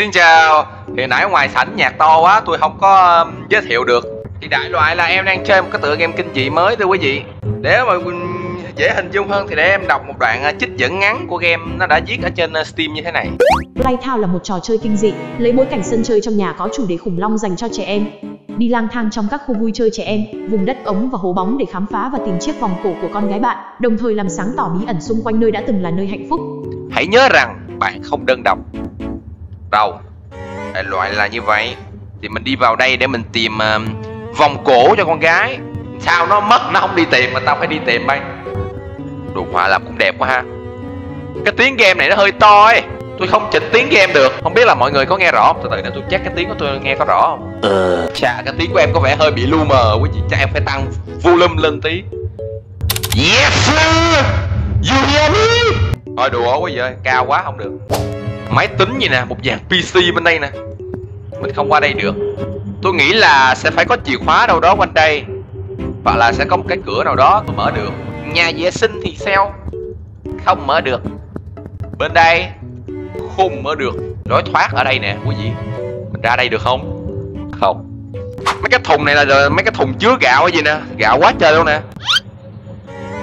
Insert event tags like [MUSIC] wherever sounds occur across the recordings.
xin chào. Thì nãy ngoài sảnh nhạc to quá tôi không có um, giới thiệu được. Thì đại loại là em đang chơi một cái tựa game kinh dị mới thưa quý vị. Để mà um, dễ hình dung hơn thì để em đọc một đoạn uh, trích dẫn ngắn của game nó đã viết ở trên uh, Steam như thế này. Playtown là một trò chơi kinh dị, lấy bối cảnh sân chơi trong nhà có chủ đề khủng long dành cho trẻ em. Đi lang thang trong các khu vui chơi trẻ em, vùng đất ống và hố bóng để khám phá và tìm chiếc vòng cổ của con gái bạn, đồng thời làm sáng tỏ bí ẩn xung quanh nơi đã từng là nơi hạnh phúc. Hãy nhớ rằng bạn không đơn độc Đâu Đại loại là như vậy. Thì mình đi vào đây để mình tìm uh, vòng cổ cho con gái. Sao nó mất nó không đi tìm mà tao phải đi tìm bay. Đồ họa làm cũng đẹp quá ha. Cái tiếng game này nó hơi to ấy. Tôi không chỉnh tiếng game được. Không biết là mọi người có nghe rõ không? Từ từ để tôi check cái tiếng của tôi nghe có rõ không? Ờ. Chà cái tiếng của em có vẻ hơi bị lu mờ quý vị Chắc em phải tăng volume lên tí. Yes sir. You hear me? Thôi đùa quá vậy Cao quá không được Máy tính gì nè, Một dàn PC bên đây nè. Mình không qua đây được. Tôi nghĩ là sẽ phải có chìa khóa đâu đó quanh đây. Hoặc là sẽ có một cái cửa nào đó tôi mở được. Nhà vệ sinh thì sao? Không mở được. Bên đây Không mở được. Lối thoát ở đây nè, quý vị. Mình ra đây được không? Không. Mấy cái thùng này là mấy cái thùng chứa gạo hay gì nè. Gạo quá trời luôn nè.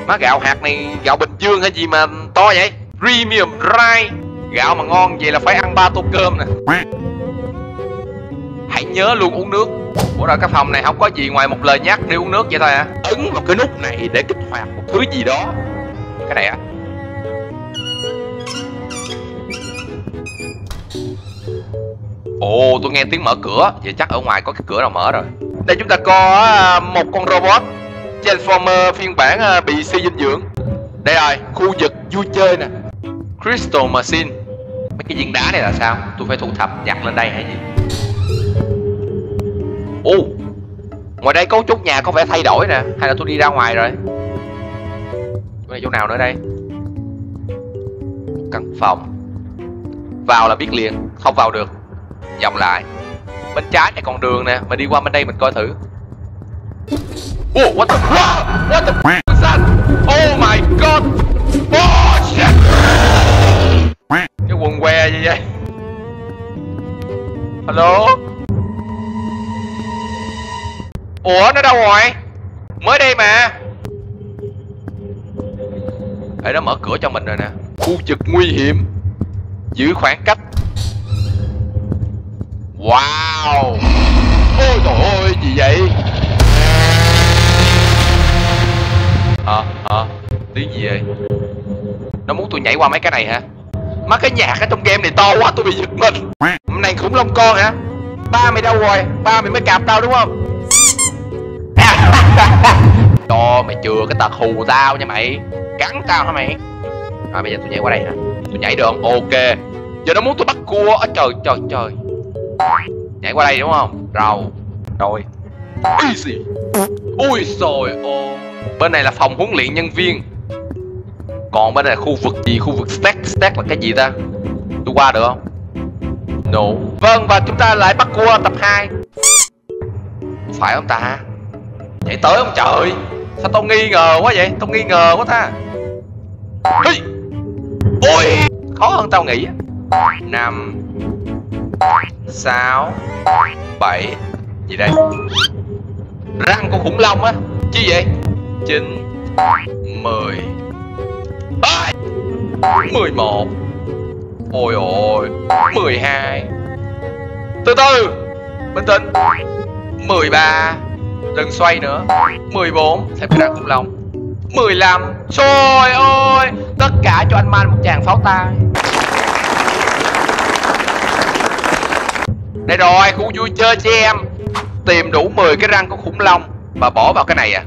Má gạo hạt này gạo Bình Dương hay gì mà to vậy? Premium Rice Gạo mà ngon vậy là phải ăn ba tô cơm nè. Hãy nhớ luôn uống nước. Ủa rồi cái phòng này không có gì ngoài một lời nhắc đi uống nước vậy thôi à Ấn vào cái nút này để kích hoạt một thứ gì đó. Cái này à? Ồ tôi nghe tiếng mở cửa. Vậy chắc ở ngoài có cái cửa nào mở rồi. Đây chúng ta có à, một con robot. Transformer phiên bản à, bị suy dinh dưỡng. Đây rồi khu vực vui chơi nè Crystal Machine. Mấy cái viên đá này là sao? Tôi phải thu thập nhặt lên đây hay gì? Ồ Ngoài đây cấu trúc nhà có vẻ thay đổi nè. Hay là tôi đi ra ngoài rồi? Chỗ này chỗ nào nữa đây? Căn phòng. Vào là biết liền Không vào được. Vòng lại. Bên trái này còn đường nè Mình đi qua bên đây mình coi thử. Ồ, what the fuck? What the Alo Ủa, nó đâu rồi? Mới đây mà. Ê, nó mở cửa cho mình rồi nè. Khu vực nguy hiểm. Giữ khoảng cách. Wow! Ôi trời ơi, gì vậy? Hả? Hả? Tiếng gì vậy? Nó muốn tôi nhảy qua mấy cái này hả? Má, cái nhạc ở trong game này to quá, tôi bị giật mình. Hôm nay khủng long con hả? Ba mày đâu rồi? Ba mày mới cạp tao đúng không? [LAUGHS] Cho mày chưa cái tật hù tao nha mày. Cắn tao hả mày? Rồi bây giờ tôi nhảy qua đây hả? Tôi nhảy được không Ok. Giờ nó muốn tôi bắt cua Ở trời trời trời. Nhảy qua đây, đúng không? Rồi Rồi. Easy. Ui rồi ô Bên này là phòng huấn luyện nhân viên. Còn bên này là khu vực gì? Khu vực stack. Stack là cái gì ta? Tôi qua được không? No. Vâng và chúng ta lại bắt cua tập 2 Phải không ta? Nhảy tới không trời? Sao tao nghi ngờ quá vậy? Tao nghi ngờ quá ta. Hi. Ôi! Khó hơn tao nghĩ. Năm, sáu, bảy. Gì đây? Răng của khủng long á. Chi vậy? Chín, mười mười một. Ôi ôi, mười hai. Từ từ Bình tĩnh mười ba, Đừng xoay nữa. 14 Xem cái răng khủng long. 15 Trời ơi, Tất cả cho anh Man một chàng pháo tay. Đây rồi, khu vui chơi cho em. Tìm đủ 10 cái răng của khủng long Và bỏ vào cái này à?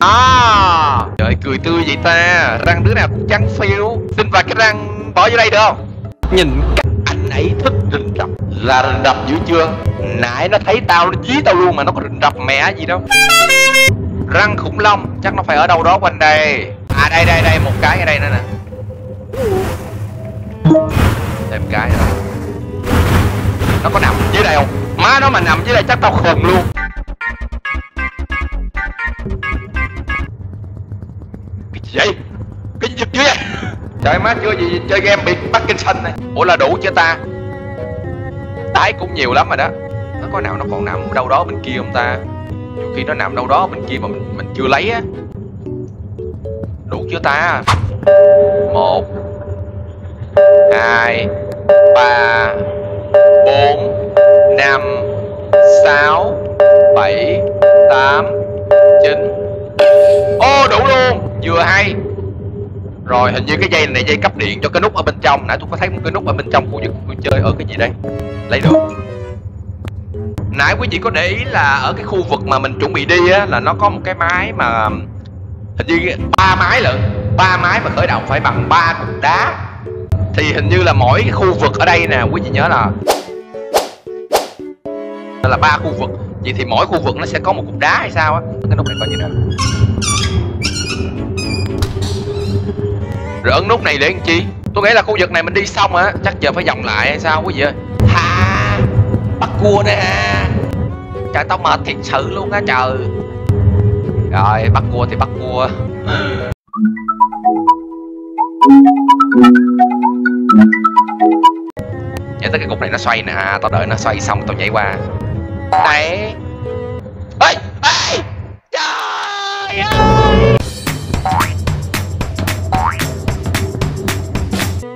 À. Trời cười tươi vậy ta. Răng đứa nào cũng trắng phiêu Xin vài cái răng bỏ vô đây được không? Nhìn cách anh ấy thích rình rập. Là rình rập dữ chưa? Nãy nó thấy tao nó dí tao luôn mà nó có rình rập mẹ gì đâu. Răng khủng long chắc nó phải ở đâu đó quanh đây. À đây đây đây một cái ở đây nữa nè. Thêm cái nữa. Nó có nằm dưới đây không? Má nó mà nằm dưới đây chắc tao khùng luôn vậy? Kinh gì chưa vậy trời má chưa gì chơi game bị bắt kinh xanh này. Ủa là đủ chưa ta? Tái cũng nhiều lắm rồi đó. Nó có nào nó còn nằm đâu đó bên kia không ta? Nhiều khi nó nằm đâu đó bên kia mà mình, mình chưa lấy á. Đủ chưa ta? Một hai ba bốn năm sáu bảy tám chín. Ô đủ luôn vừa hay. Rồi, hình như cái dây này dây cấp điện cho cái nút ở bên trong. Nãy tôi có thấy một cái nút ở bên trong khu vực vui chơi ở cái gì đây? Lấy được. Nãy quý vị có để ý là ở cái khu vực mà mình chuẩn bị đi á, là nó có một cái máy mà, hình như ba máy lận. Ba máy mà khởi động phải bằng ba cục đá. Thì hình như là mỗi cái khu vực ở đây nè, quý vị nhớ là là ba khu vực. Vậy thì mỗi khu vực nó sẽ có một cục đá hay sao á? Cái nút này coi như nào. Rồi ấn nút này để làm chi? Tôi nghĩ là khu vực này mình đi xong á chắc giờ phải vòng lại hay sao quý vị ơi. Ha bắt cua nè. Ha trời tao mệt thiệt sự luôn á trời. Rồi bắt cua thì bắt cua. Nhớ tới cái cục này nó xoay nè à, tao đợi nó xoay xong tao nhảy qua. Đấy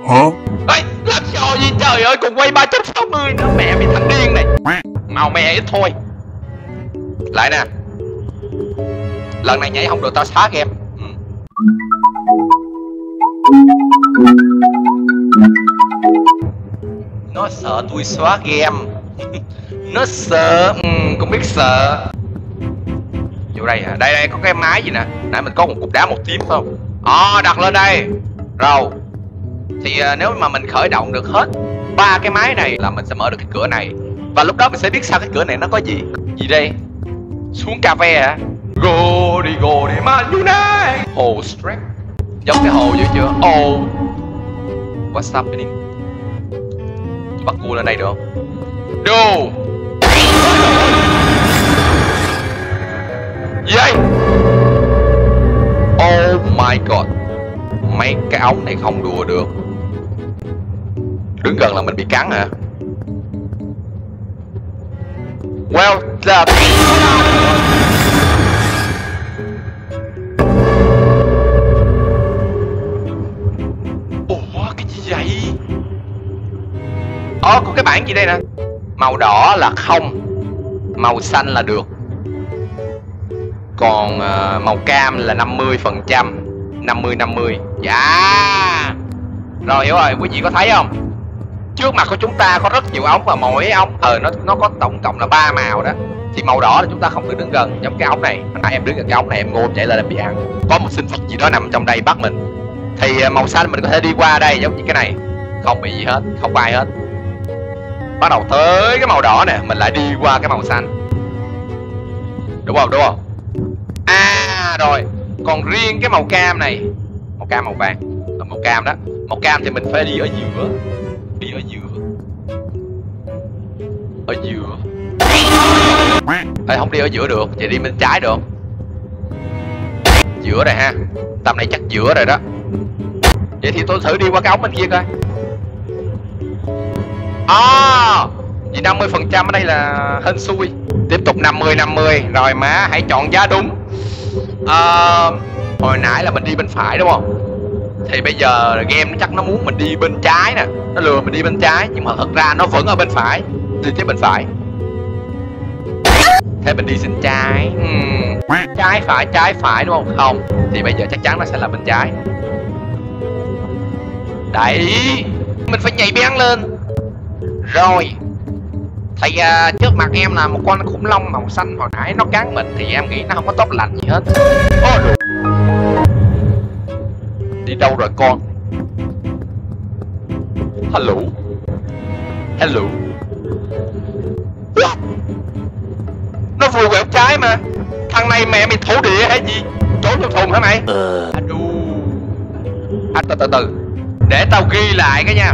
Hả? ê làm sao gì? Trời ơi còn quay 360 nữa mẹ bị thằng điên này? Màu mè ít thôi. Lại nè. Lần này nhảy không được tao xóa game. Ừ. nó sợ tôi xóa game. [LAUGHS] Nó sợ ừ, cũng biết sợ. Vô đây hả? Đây đây có cái máy gì nè? Nãy mình có một cục đá một tím không? không? À đặt lên đây. Rồi thì uh, nếu mà mình khởi động được hết ba cái máy này là mình sẽ mở được cái cửa này. Và lúc đó mình sẽ biết sao cái cửa này nó có gì. Gì đây? Xuống cà phê hả? Go đi go đi. Mà này hồ stress. Giống cái hồ dữ chưa? Oh what's happening? Bắt cua lên đây được không? No gì đây oh my god mấy cái ống này không đùa được. Đứng gần là mình bị cắn hả? Well done ủa cái gì vậy? Ồ có cái bảng gì đây nè? Màu đỏ là không màu xanh là được. Còn uh, màu cam là 50 phần trăm 50 50 dạ. Rồi, hiểu rồi. Quý vị có thấy không? Trước mặt của chúng ta có rất nhiều ống và mỗi ống ờ nó nó có tổng cộng là ba màu đó. Thì màu đỏ là chúng ta không được đứng gần giống cái ống này. Hồi nãy em đứng gần cái ống này, em ngô chạy lên em bị ăn. Có một sinh vật gì đó nằm trong đây bắt mình. Thì ờ, màu xanh mình có thể đi qua đây giống như cái này. Không bị gì hết, không bay hết. Bắt đầu tới cái màu đỏ nè, mình lại đi qua cái màu xanh. Đúng không đúng không? À rồi. Còn riêng cái màu cam này cam màu vàng. Là màu cam đó. Màu cam thì mình phải đi ở giữa. Đi ở giữa. Ở giữa. Ê, không đi ở giữa được. Vậy đi bên trái được. Giữa này ha. Tầm này chắc giữa rồi đó. Vậy thì tôi thử đi qua cái ống bên kia coi. À vì 50 phần trăm ở đây là hên xui. Tiếp tục 50 50 rồi má hãy chọn giá đúng. À, hồi nãy là mình đi bên phải đúng không? Thì bây giờ game nó chắc nó muốn mình đi bên trái nè. Nó lừa mình đi bên trái nhưng mà thật ra nó vẫn ở bên phải. Đi tiếp bên phải. Thế mình đi xin trái. Uhm. trái phải trái phải đúng không? Không. Thì bây giờ chắc chắn nó sẽ là bên trái. Đấy. Mình phải nhảy bén lên. Rồi. Thì uh, à, trước mặt em là một con khủng long màu xanh hồi nãy. Nó cắn mình thì em nghĩ nó không có tốt lành gì hết. Ô được đi đâu rồi con? Hello? Hello? Nó vừa quẹo trái mà. Thằng này mẹ mày thổ địa hay gì? Trốn trong thùng hả mày? Đù à, từ từ từ. Để tao ghi lại cái nha.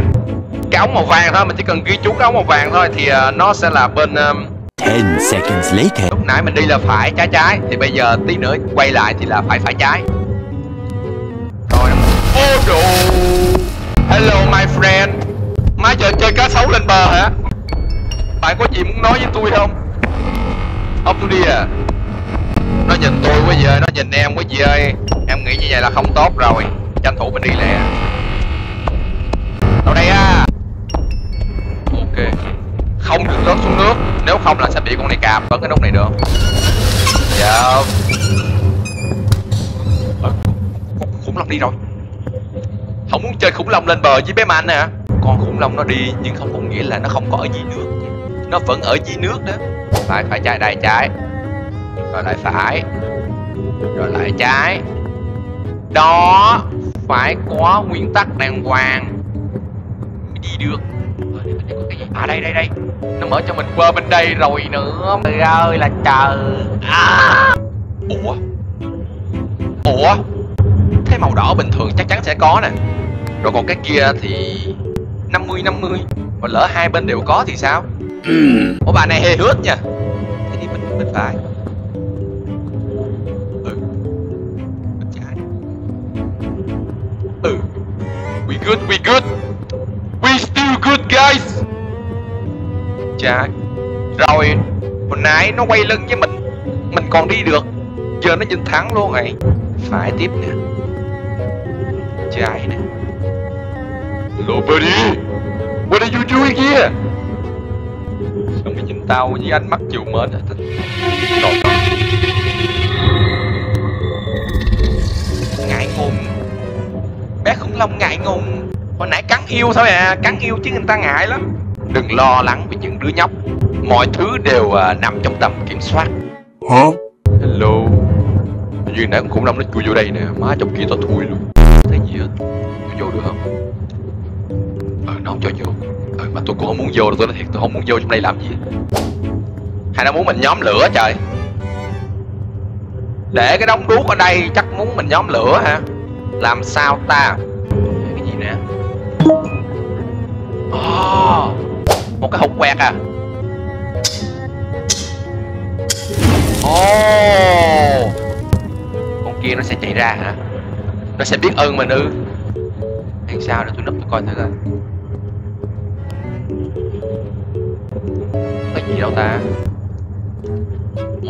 Cái ống màu vàng thôi mình chỉ cần ghi chú cái ống màu vàng thôi thì uh, nó sẽ là bên um, 10 seconds later. lúc nãy mình đi là phải trái trái, thì bây giờ tí nữa quay lại thì là phải phải trái. Rồi. Oh hello, my friend. Má giờ chơi cá sấu lên bờ hả? Bạn có gì muốn nói với tôi không? Ông tôi đi à. Nó nhìn tôi quá vậy, nó nhìn em quá gì ơi em nghĩ như vậy là không tốt rồi. Tranh thủ mình đi lẹ. Nếu không là sẽ bị con này cạp bấm cái nút này được. Dạ. Ờ, khủng long đi rồi. Không muốn chơi khủng long lên bờ với bé man nè. Con khủng long nó đi, nhưng không có nghĩa là nó không có ở dưới nước. Nó vẫn ở dưới nước đó. Phải phải trái đây trái rồi lại phải. Rồi lại trái. Đó, phải có nguyên tắc đàng hoàng. Mới đi được à đây đây đây. Nó mở cho mình qua bên đây rồi nữa. Trời ơi, là trời. À. ủa? Ủa? Thế màu đỏ bình thường chắc chắn sẽ có nè. Rồi còn cái kia thì 50 50 mà lỡ hai bên đều có thì sao? Ủa, bà này hề hước nha. Thế thì mình bên phải. Ừ. Bên trái. Ừ. We good we good you good guys. Chà, rồi, hồi nãy nó quay lưng với mình. Mình còn đi được. Giờ nó nhìn thẳng luôn này. Phải tiếp nè. Chạy nè. Hello buddy what are you doing here? Sao mày nhìn tao với ánh mắt chiều mến hả? Trời ơi. Ngại ngùng. Bé khủng long ngại ngùng hồi nãy cắn yêu thôi à cắn yêu chứ người ta ngại lắm. Đừng lo lắng vì những đứa nhóc. Mọi thứ đều à, nằm trong tầm kiểm soát. Hả? hello. Duyên nãy con khủng long nó chui vô đây nè má trong kia tao thui luôn. Thấy gì hết? Có vô được không? Ờ nó không cho vô. Ờ mà tôi cũng không muốn vô đâu tôi nói thiệt tôi không muốn vô trong đây làm gì. Hay nó muốn mình nhóm lửa trời? Để cái đống đuốc ở đây chắc muốn mình nhóm lửa hả? Làm sao ta một cái hộp quẹt à. Ồ. Con kia nó sẽ chạy ra hả? Nó sẽ biết ơn mình ư? Hay sao để tôi nấp tôi coi thử coi. Cái gì đâu ta?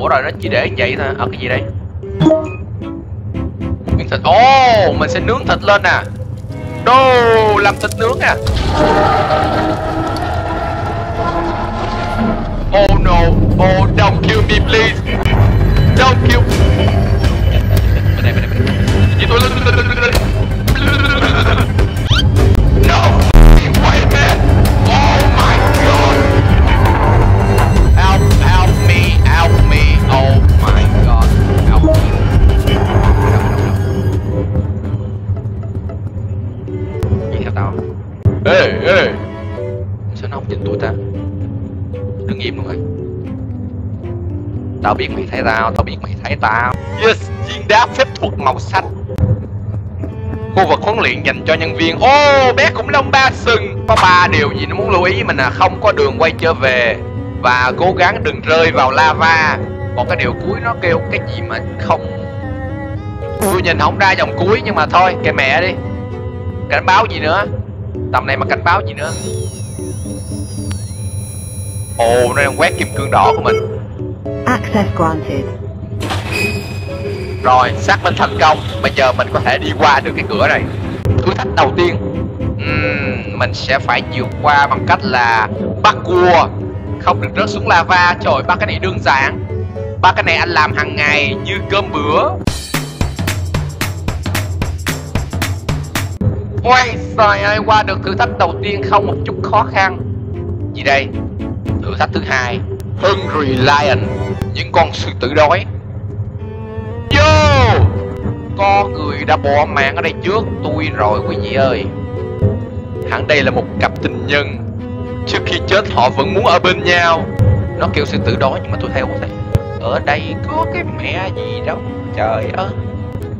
Ủa rồi nó chỉ để vậy thôi. Ờ cái gì đây? Miếng thịt. Ồ, mình sẽ nướng thịt lên à. nè Đô làm thịt nướng à. Oh don't kill me please. Don't kill Bên Tao biết mày thấy tao, tao biết mày thấy tao. Yes, viên đá phép thuật màu xanh. Khu vực huấn luyện dành cho nhân viên. Ô, bé khủng long ba sừng. Có ba điều gì nó muốn lưu ý mình là không có đường quay trở về. Và cố gắng đừng rơi vào lava. Còn cái điều cuối nó kêu cái gì mà không? Tôi nhìn không ra dòng cuối nhưng mà thôi, kệ mẹ đi. Cảnh báo gì nữa? Tầm này mà cảnh báo gì nữa? Ồ, nó đang quét kim cương đỏ của mình. Access granted. Rồi, xác minh thành công. Bây giờ mình có thể đi qua được cái cửa này. Thử thách đầu tiên. Uhm, Mình sẽ phải vượt qua bằng cách là Bắt cua. Không được rớt xuống lava. Trời, ba cái này đơn giản. Ba cái này anh làm hàng ngày như cơm bữa. Ôi, trời ơi, qua được thử thách đầu tiên không một chút khó khăn. Gì đây? Thử thách thứ hai. Hungry Lion. Những con sư tử đói. Vô! Có người đã bỏ mạng ở đây trước tôi rồi quý vị ơi. Hẳn đây là một cặp tình nhân. Trước khi chết, họ vẫn muốn ở bên nhau. Nó kêu sư tử đói, nhưng mà tôi theo thấy. Ở đây có cái mẹ gì đâu trời ơi.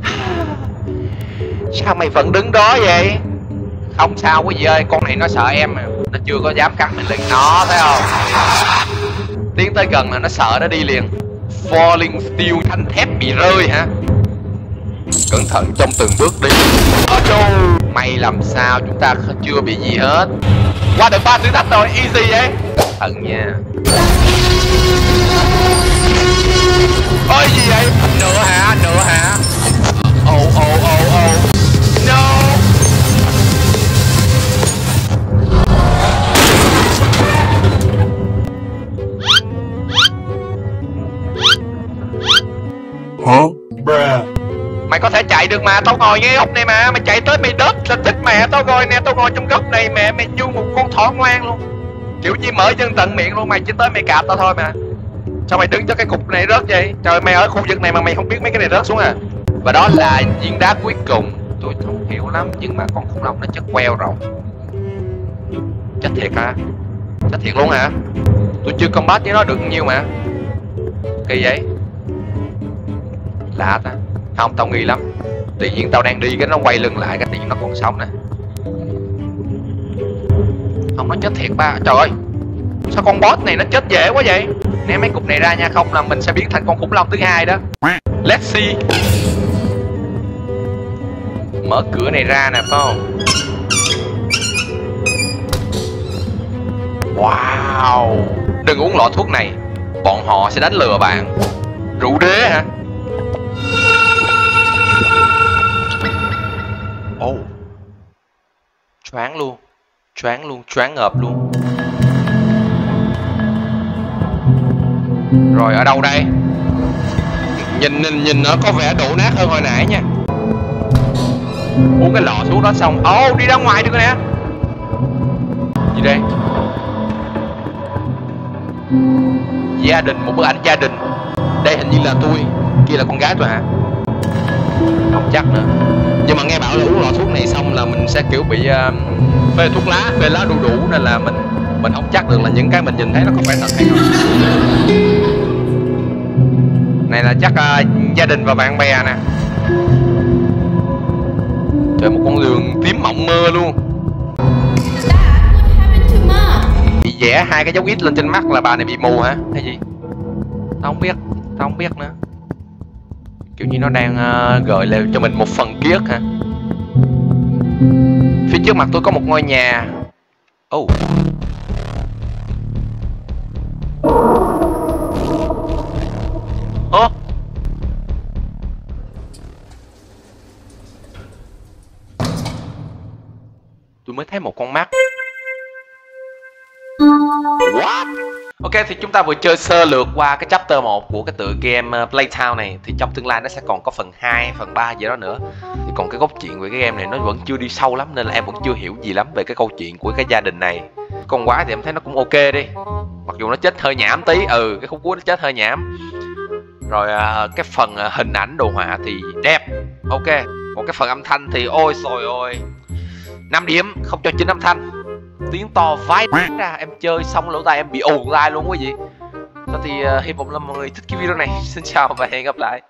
[SIGHS] Sao mày vẫn đứng đó vậy? Không sao quý vị ơi, con này nó sợ em mà. Nó chưa có dám cắn mình lên nó, thấy không? Tiến tới gần là nó sợ nó đi liền. Falling steel thanh thép bị rơi hả? Cẩn thận trong từng bước đi. May làm sao chúng ta chưa bị gì hết. Qua được ba thử thách rồi easy vậy. Cẩn thận nha. Ôi gì vậy? Nữa hả? Nữa hả? Ồ oh, ồ ồ. Mày có thể chạy được mà, tao ngồi ngay góc này mà. Mày chạy tới mày đớp là thích mẹ Tao ngồi nè, tao ngồi trong góc này mẹ Mày như một con thỏ ngoan luôn. Kiểu như mở chân tận miệng luôn, mày chỉ tới mày cạp tao thôi mà. Sao mày đứng cho cái cục này rớt vậy? Trời mày ở khu vực này mà mày không biết mấy cái này rớt xuống à? Và đó là viên đá cuối cùng. Tôi không hiểu lắm, nhưng mà con khủng long nó chất queo rồi. Chết thiệt hả? Chết thiệt luôn hả? Tôi chưa combat với nó được nhiều mà. Kỳ vậy? Lạ ta. Không, tao nghi lắm. Tự nhiên tao đang đi cái nó quay lưng lại, cái tự nhiên nó còn sống nè không, nó chết thiệt ba. Trời ơi, sao con boss này nó chết dễ quá vậy? Ném mấy cục này ra nha. Không là mình sẽ biến thành con khủng long thứ hai đó. Let's see. Mở cửa này ra nè, phải không? Wow. Đừng uống lọ thuốc này. Bọn họ sẽ đánh lừa bạn. Rượu đế hả? Oh. Choáng luôn. Choáng luôn, choáng ngợp luôn. Rồi ở đâu đây? Nhìn nhìn nhìn nó có vẻ đổ nát hơn hồi nãy nha. Uống cái lọ xuống đó xong. Ồ oh, đi ra ngoài được rồi nè. Gì đây? Gia đình, một bức ảnh gia đình. Đây hình như là tôi Kia là con gái tôi hả không chắc nữa. Nhưng mà nghe bảo là uống lọ thuốc này xong là mình sẽ kiểu bị uh, phê thuốc lá phê lá đu đủ nên là mình mình không chắc được là những cái mình nhìn thấy nó có phải thật hay không. Này là chắc uh, gia đình và bạn bè nè. Trời một con đường tím mộng mơ luôn. Bị vẽ hai cái dấu ít lên trên mắt là bà này bị mù hả? Hay gì? Tao không biết tao không biết nữa kiểu như nó đang uh, gợi lại cho mình một phần ký ức hả? Phía trước mặt tôi có một ngôi nhà. Oh ơ. Tôi mới thấy một con mắt. What? Ok thì chúng ta vừa chơi sơ lược qua cái chapter 1 của cái tựa game ờ, Playtown này. Thì trong tương lai nó sẽ còn có phần 2, phần 3 gì đó nữa. Thì còn cái gốc chuyện về cái game này nó vẫn chưa đi sâu lắm Nên là em vẫn chưa hiểu gì lắm về cái câu chuyện của cái gia đình này. Con quái thì em thấy nó cũng ok đi. Mặc dù nó chết hơi nhảm tí, ừ cái khúc cuối nó chết hơi nhảm. Rồi ờ, cái phần ờ, hình ảnh đồ họa thì đẹp, ok. Còn cái phần âm thanh thì ôi xồi ôi. 5 điểm, không cho chính âm thanh tiếng to vãi ra em chơi xong lỗ tai em bị ồn tai luôn quý vị. Đó thì uh, hy vọng là mọi người thích cái video này. [LAUGHS] Xin chào và hẹn gặp lại.